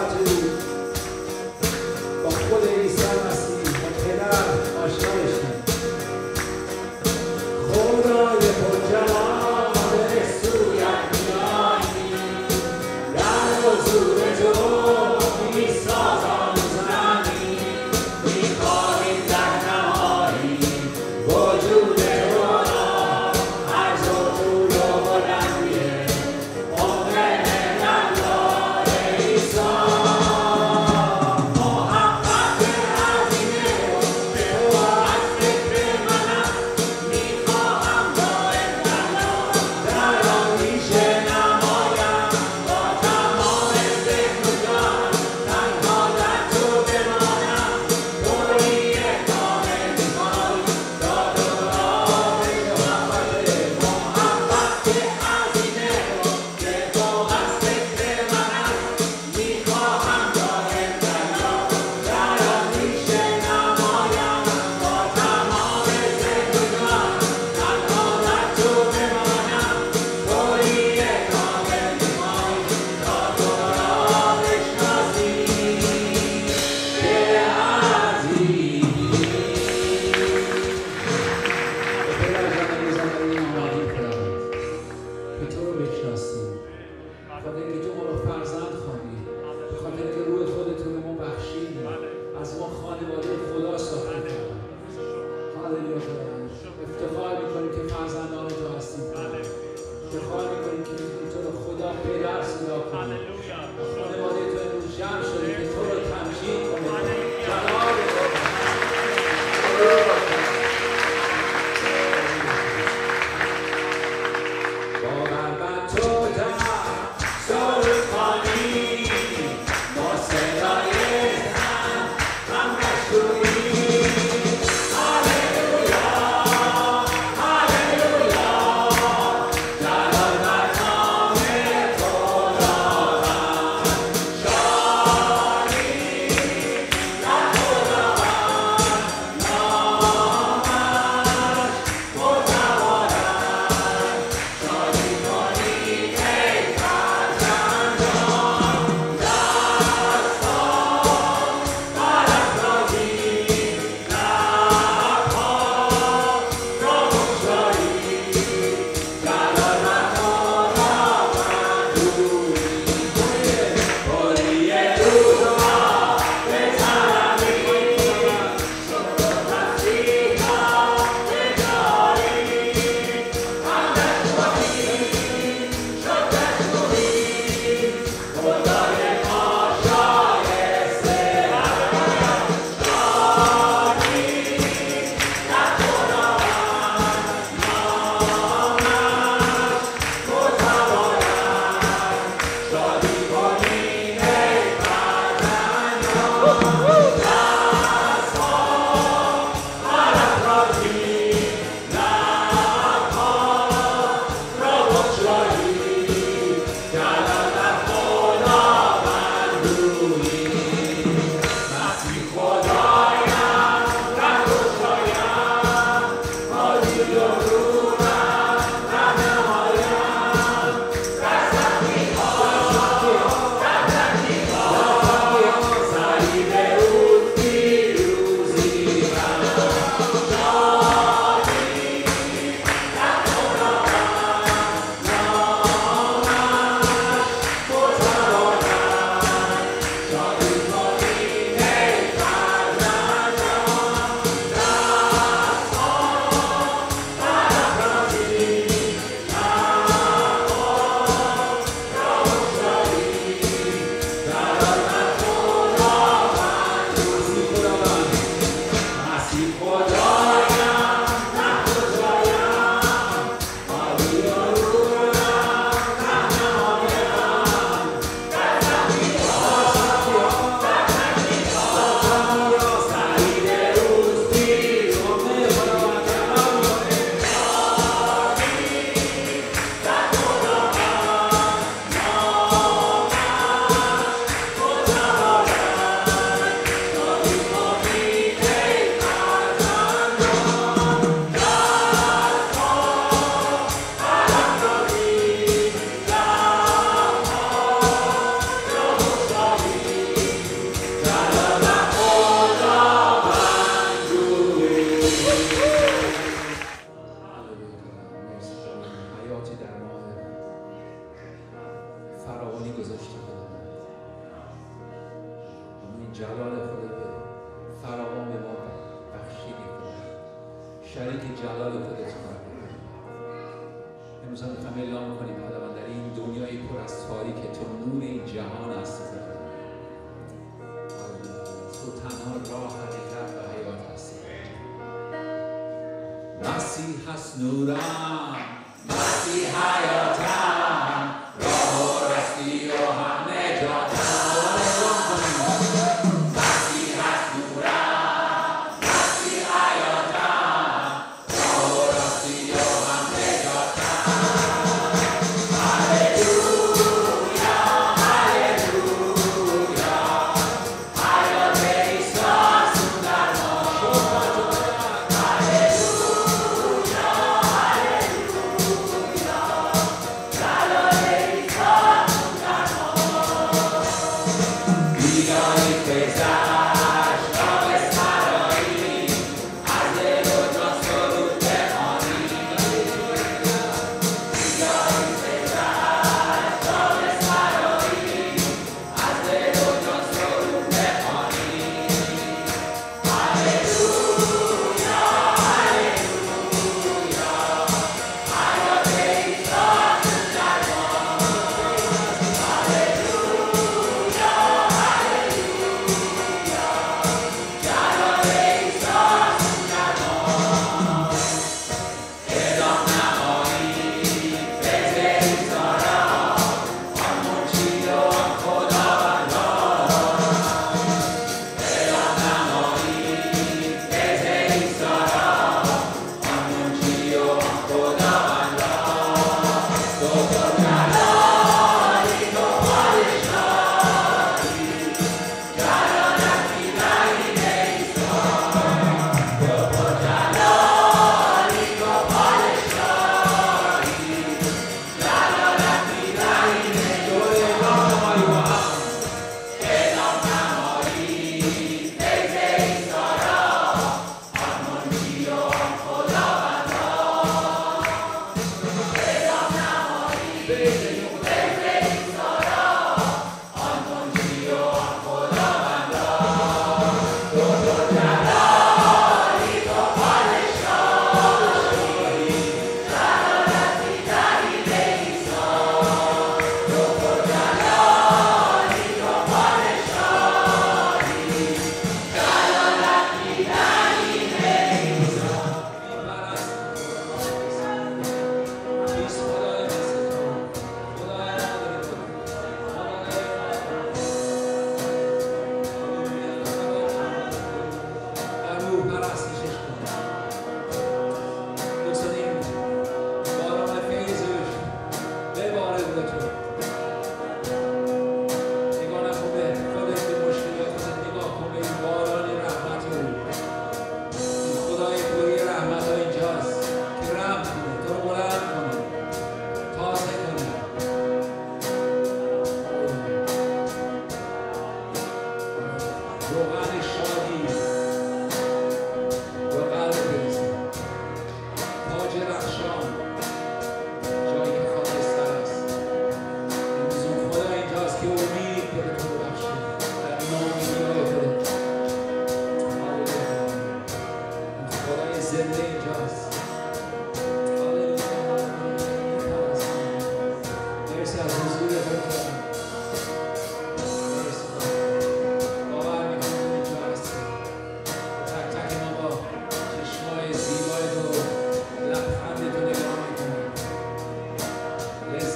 I do.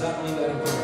that mean that